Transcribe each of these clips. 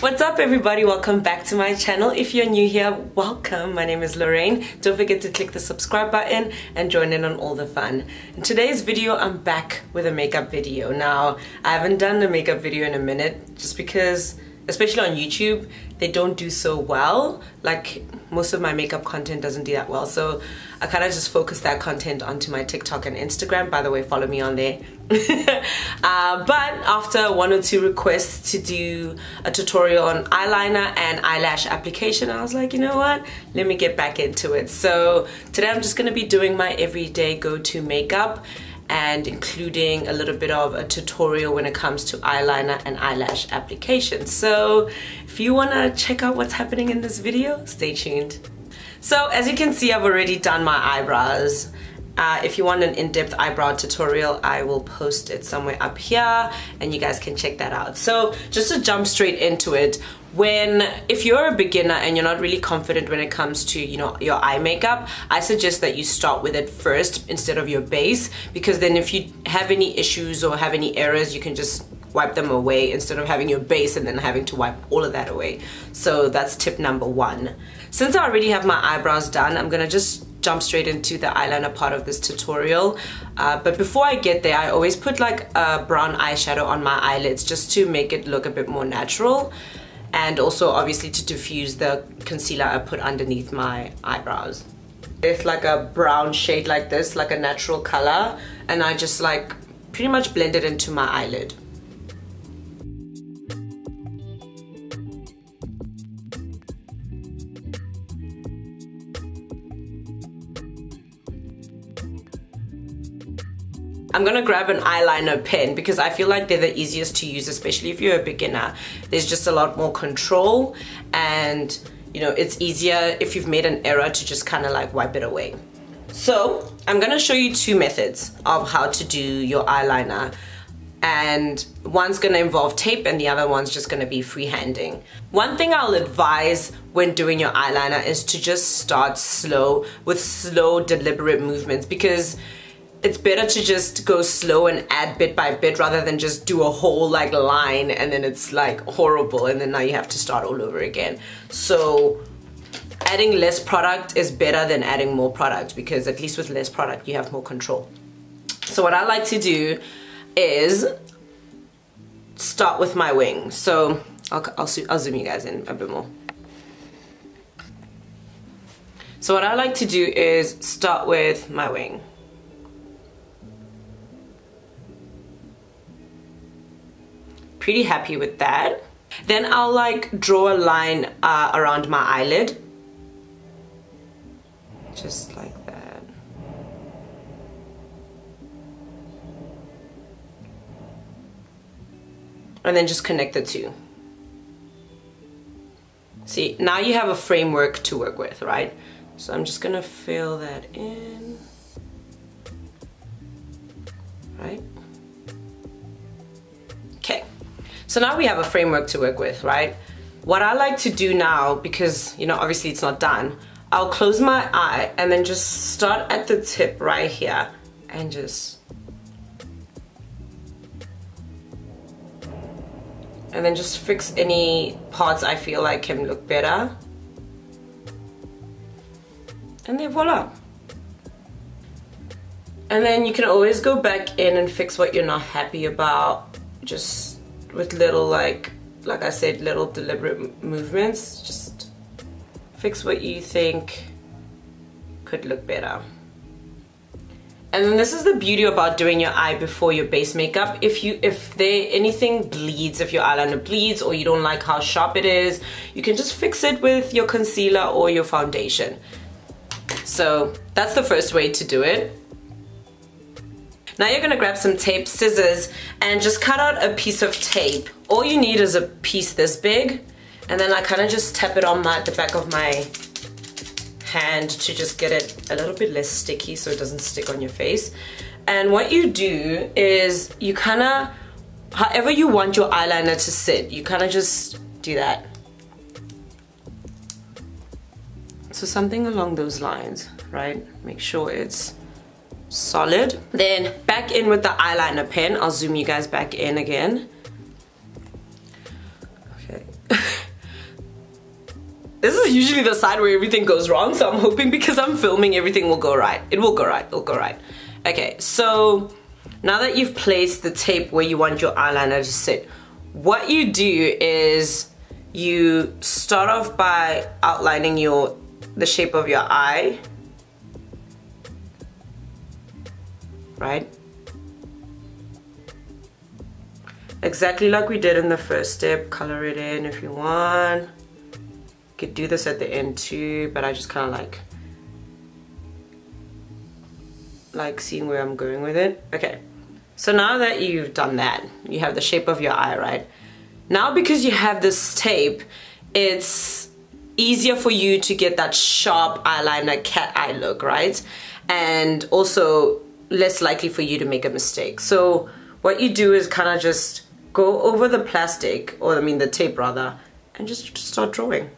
What's up everybody? Welcome back to my channel. If you're new here, welcome. My name is Lorraine. Don't forget to click the subscribe button and join in on all the fun. In today's video, I'm back with a makeup video. Now, I haven't done a makeup video in a minute just because especially on YouTube, they don't do so well. Like most of my makeup content doesn't do that well. So I kind of just focus that content onto my TikTok and Instagram. By the way, follow me on there. uh, but after one or two requests to do a tutorial on eyeliner and eyelash application, I was like, you know what? Let me get back into it. So today I'm just going to be doing my everyday go-to makeup and including a little bit of a tutorial when it comes to eyeliner and eyelash application. So if you want to check out what's happening in this video, stay tuned. So as you can see, I've already done my eyebrows. Uh, if you want an in-depth eyebrow tutorial, I will post it somewhere up here and you guys can check that out. So just to jump straight into it, when if you're a beginner and you're not really confident when it comes to you know your eye makeup I suggest that you start with it first instead of your base because then if you have any issues or have any errors you can just wipe them away instead of having your base and then having to wipe all of that away so that's tip number one since I already have my eyebrows done I'm gonna just jump straight into the eyeliner part of this tutorial uh, but before I get there I always put like a brown eyeshadow on my eyelids just to make it look a bit more natural and also obviously to diffuse the concealer I put underneath my eyebrows. It's like a brown shade like this, like a natural color, and I just like pretty much blend it into my eyelid. I'm gonna grab an eyeliner pen because I feel like they're the easiest to use, especially if you're a beginner. There's just a lot more control and you know, it's easier if you've made an error to just kind of like wipe it away. So I'm gonna show you two methods of how to do your eyeliner and one's gonna involve tape and the other one's just gonna be freehanding. One thing I'll advise when doing your eyeliner is to just start slow with slow deliberate movements because it's better to just go slow and add bit by bit rather than just do a whole like line and then it's like horrible and then now you have to start all over again. So adding less product is better than adding more product because at least with less product you have more control. So what I like to do is start with my wing. So I'll, I'll, I'll zoom you guys in a bit more. So what I like to do is start with my wing. Pretty happy with that. Then I'll like draw a line uh, around my eyelid. Just like that. And then just connect the two. See, now you have a framework to work with, right? So I'm just gonna fill that in. Right? So now we have a framework to work with, right? What I like to do now, because, you know, obviously it's not done, I'll close my eye and then just start at the tip right here and just and then just fix any parts I feel like can look better. And then voila. And then you can always go back in and fix what you're not happy about. Just with little like like I said little deliberate movements. Just fix what you think could look better. And then this is the beauty about doing your eye before your base makeup. If you if there anything bleeds if your eyeliner bleeds or you don't like how sharp it is you can just fix it with your concealer or your foundation. So that's the first way to do it now you're gonna grab some tape, scissors, and just cut out a piece of tape. All you need is a piece this big, and then I kind of just tap it on my, the back of my hand to just get it a little bit less sticky so it doesn't stick on your face. And what you do is you kind of, however you want your eyeliner to sit, you kind of just do that. So something along those lines, right? Make sure it's solid. Then back in with the eyeliner pen. I'll zoom you guys back in again. Okay. this is usually the side where everything goes wrong, so I'm hoping because I'm filming everything will go right. It will go right, it'll go right. Okay, so now that you've placed the tape where you want your eyeliner to sit, what you do is you start off by outlining your the shape of your eye right? Exactly like we did in the first step color it in if you want. You could do this at the end too but I just kind of like like seeing where I'm going with it. Okay so now that you've done that you have the shape of your eye right? Now because you have this tape it's easier for you to get that sharp eyeliner cat eye look right? And also less likely for you to make a mistake so what you do is kind of just go over the plastic, or I mean the tape rather, and just start drawing.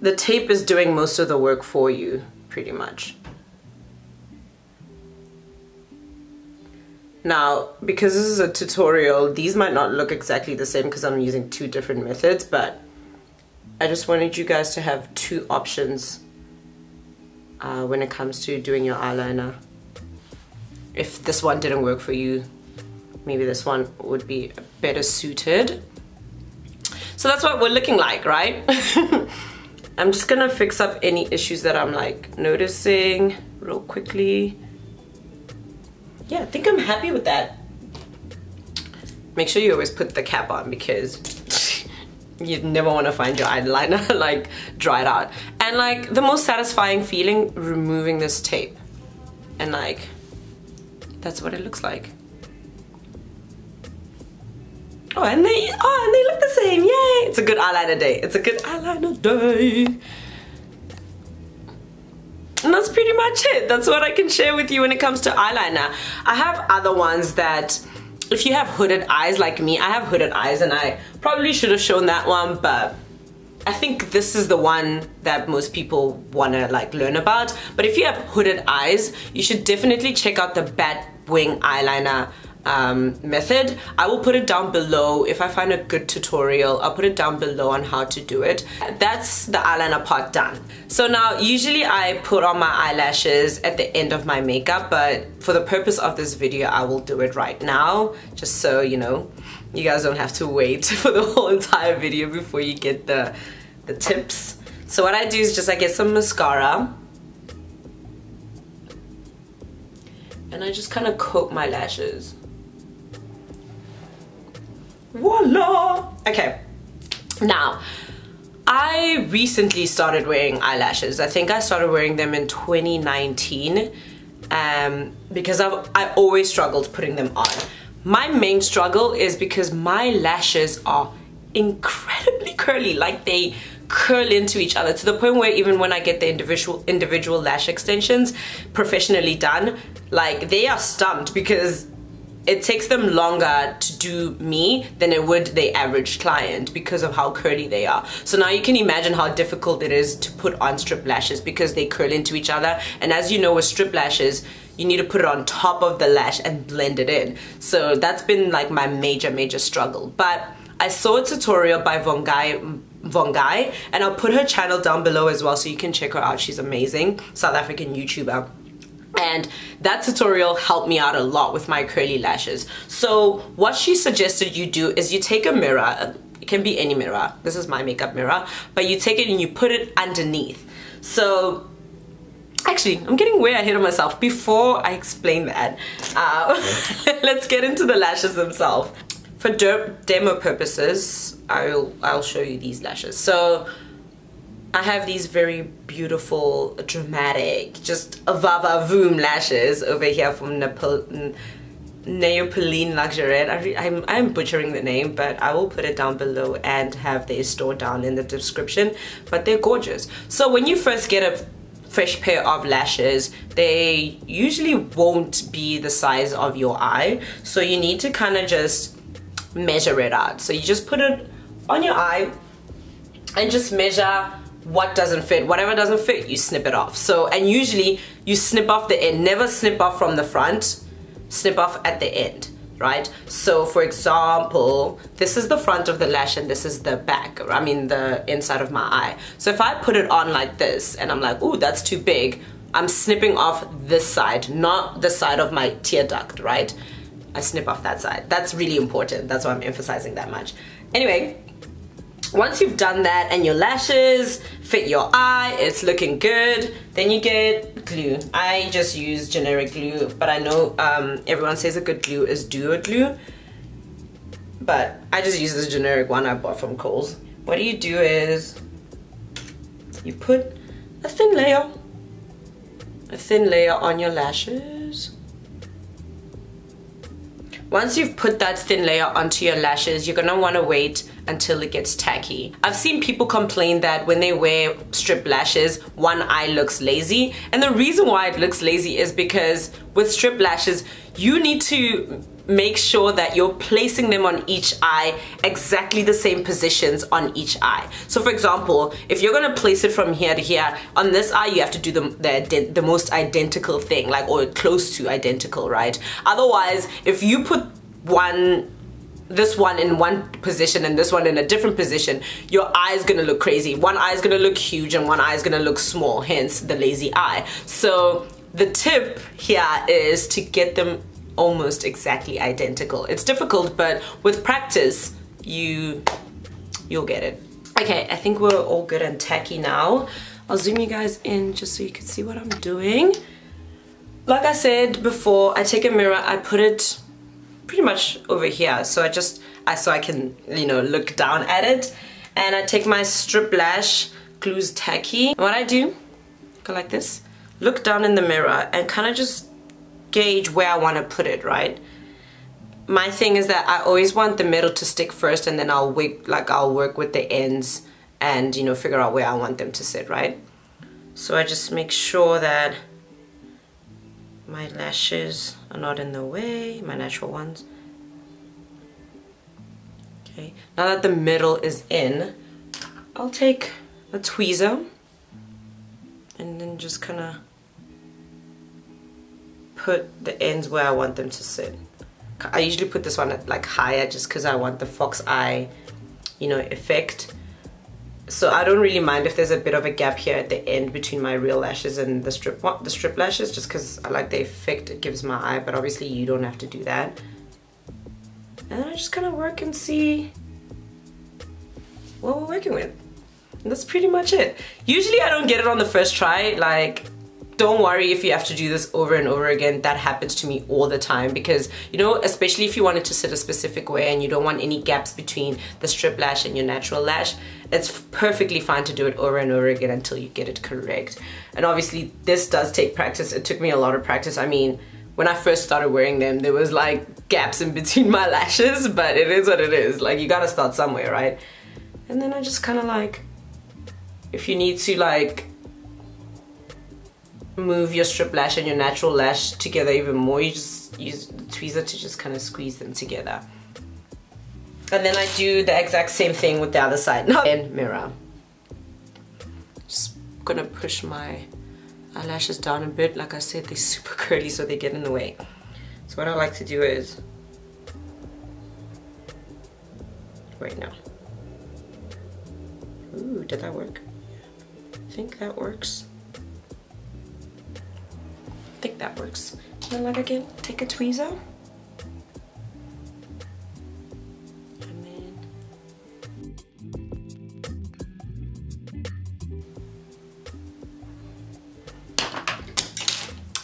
The tape is doing most of the work for you, pretty much. Now, because this is a tutorial, these might not look exactly the same because I'm using two different methods, but I just wanted you guys to have two options uh, when it comes to doing your eyeliner. If this one didn't work for you, maybe this one would be better suited. So that's what we're looking like, right? I'm just gonna fix up any issues that I'm like noticing real quickly. Yeah, I think I'm happy with that. Make sure you always put the cap on because you never want to find your eyeliner like dried out. And like the most satisfying feeling, removing this tape. And like, that's what it looks like. Oh, and they, oh, and they look the same, yay! It's a good eyeliner day. It's a good eyeliner day. And that's pretty much it. That's what I can share with you when it comes to eyeliner. I have other ones that, if you have hooded eyes like me, I have hooded eyes and I probably should have shown that one, but I think this is the one that most people want to like learn about. But if you have hooded eyes, you should definitely check out the Bat Wing eyeliner um, method. I will put it down below. If I find a good tutorial, I'll put it down below on how to do it. That's the eyeliner part done. So now usually I put on my eyelashes at the end of my makeup, but for the purpose of this video, I will do it right now, just so you know, you guys don't have to wait for the whole entire video before you get the, the tips. So what I do is just I get some mascara and I just kind of coat my lashes. Voila! Okay, now, I recently started wearing eyelashes. I think I started wearing them in 2019 um, because I've, I always struggled putting them on. My main struggle is because my lashes are incredibly curly, like they curl into each other to the point where even when I get the individual individual lash extensions professionally done, like they are stumped because it takes them longer to do me than it would the average client because of how curly they are. So now you can imagine how difficult it is to put on strip lashes because they curl into each other. And as you know with strip lashes, you need to put it on top of the lash and blend it in. So that's been like my major, major struggle. But I saw a tutorial by Vongai Vongai and I'll put her channel down below as well so you can check her out. She's amazing, South African YouTuber and that tutorial helped me out a lot with my curly lashes. So what she suggested you do is you take a mirror, it can be any mirror, this is my makeup mirror, but you take it and you put it underneath. So actually I'm getting way ahead of myself before I explain that uh, let's get into the lashes themselves for demo purposes I'll I'll show you these lashes so I have these very beautiful, dramatic, just avava voom lashes over here from Nepal, Neopoline Luxury. I'm, I'm butchering the name, but I will put it down below and have their store down in the description. But they're gorgeous. So when you first get a fresh pair of lashes, they usually won't be the size of your eye. So you need to kind of just measure it out. So you just put it on your eye and just measure what doesn't fit whatever doesn't fit you snip it off so and usually you snip off the end never snip off from the front snip off at the end right? So for example, this is the front of the lash and this is the back, I mean the inside of my eye. So if I put it on like this and I'm like, ooh, that's too big, I'm snipping off this side, not the side of my tear duct, right? I snip off that side. That's really important. That's why I'm emphasizing that much. Anyway, once you've done that and your lashes fit your eye, it's looking good, then you get glue. I just use generic glue, but I know um, everyone says a good glue is duo glue, but I just use this generic one I bought from Coles. What do you do is you put a thin layer, a thin layer on your lashes once you've put that thin layer onto your lashes, you're gonna wanna wait until it gets tacky. I've seen people complain that when they wear strip lashes, one eye looks lazy. And the reason why it looks lazy is because with strip lashes, you need to make sure that you're placing them on each eye exactly the same positions on each eye. So for example, if you're gonna place it from here to here, on this eye you have to do the, the, the most identical thing, like or close to identical, right? Otherwise, if you put one this one in one position and this one in a different position, your eye is gonna look crazy. One eye is gonna look huge and one eye is gonna look small, hence the lazy eye. So the tip here is to get them almost exactly identical. It's difficult, but with practice, you, you'll get it. Okay, I think we're all good and tacky now. I'll zoom you guys in just so you can see what I'm doing. Like I said before, I take a mirror, I put it pretty much over here. So I just, I, so I can, you know, look down at it. And I take my strip lash, glues tacky. And what I do, go like this, look down in the mirror and kind of just gauge where I want to put it, right? My thing is that I always want the middle to stick first and then I'll wait, like I'll work with the ends and, you know, figure out where I want them to sit, right? So I just make sure that my lashes are not in the way, my natural ones. Okay, now that the middle is in, I'll take a tweezer and then just kind of put the ends where I want them to sit. I usually put this one at like higher just because I want the fox eye, you know, effect. So I don't really mind if there's a bit of a gap here at the end between my real lashes and the strip the strip lashes just because I like the effect it gives my eye, but obviously you don't have to do that. And then I just kind of work and see what we're working with. And that's pretty much it. Usually I don't get it on the first try, like don't worry if you have to do this over and over again. That happens to me all the time because, you know, especially if you want it to sit a specific way and you don't want any gaps between the strip lash and your natural lash, it's perfectly fine to do it over and over again until you get it correct. And obviously this does take practice. It took me a lot of practice. I mean, when I first started wearing them, there was like gaps in between my lashes, but it is what it is. Like you gotta start somewhere, right? And then I just kind of like, if you need to like move your strip lash and your natural lash together even more. You just use the tweezer to just kind of squeeze them together. And then I do the exact same thing with the other side. And mirror. Just gonna push my uh, eyelashes down a bit. Like I said they're super curly so they get in the way. So what I like to do is Right now. Ooh, did that work? I think that works that works. Then like again, take a tweezer.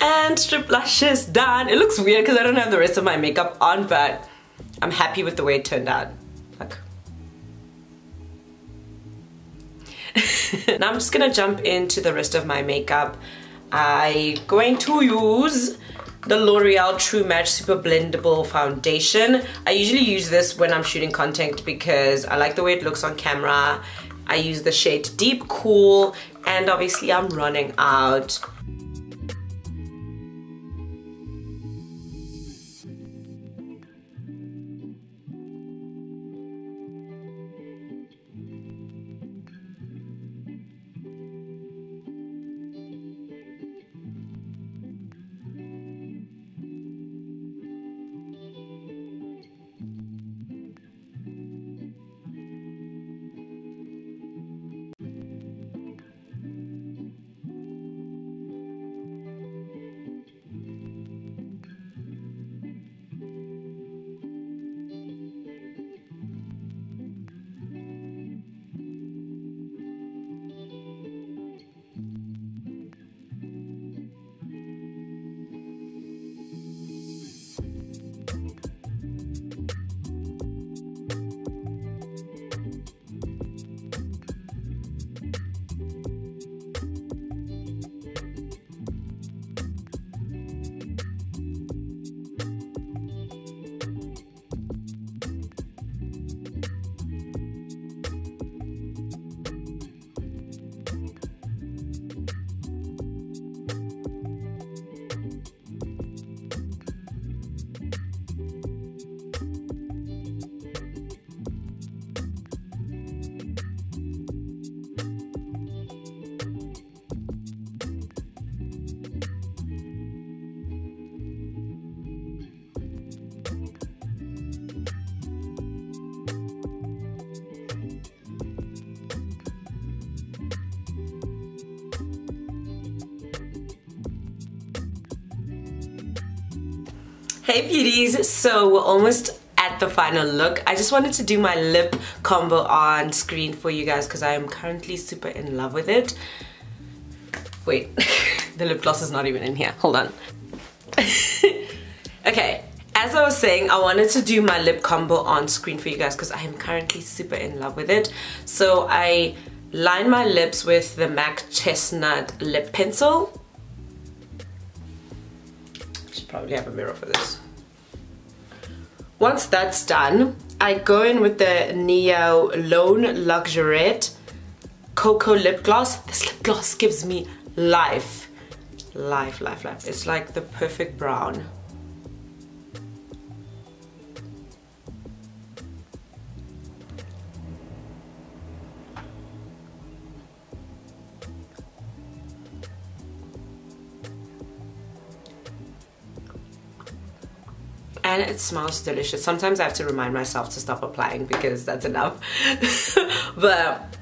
And and strip lashes done. It looks weird because I don't have the rest of my makeup on, but I'm happy with the way it turned out. Like. now I'm just gonna jump into the rest of my makeup. I'm going to use the L'Oreal True Match Super Blendable Foundation. I usually use this when I'm shooting content because I like the way it looks on camera. I use the shade Deep Cool and obviously I'm running out Hey beauties, so we're almost at the final look. I just wanted to do my lip combo on screen for you guys because I am currently super in love with it. Wait, the lip gloss is not even in here. Hold on. okay, as I was saying, I wanted to do my lip combo on screen for you guys because I am currently super in love with it. So I line my lips with the MAC Chestnut Lip Pencil. Should probably have a mirror for this. Once that's done, I go in with the Neo Lone Luxuriette Cocoa Lip Gloss. This lip gloss gives me life. Life, life, life. It's like the perfect brown. And it smells delicious. Sometimes I have to remind myself to stop applying because that's enough. but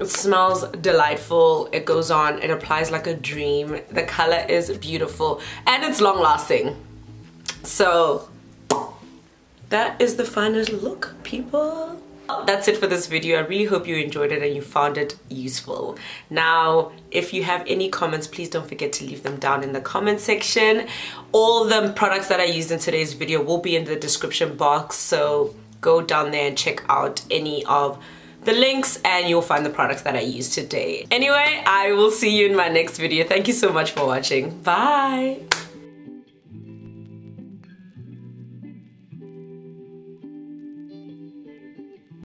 it smells delightful. It goes on, it applies like a dream. The color is beautiful and it's long lasting. So that is the final look, people that's it for this video. I really hope you enjoyed it and you found it useful. Now, if you have any comments, please don't forget to leave them down in the comment section. All the products that I used in today's video will be in the description box, so go down there and check out any of the links and you'll find the products that I used today. Anyway, I will see you in my next video. Thank you so much for watching. Bye!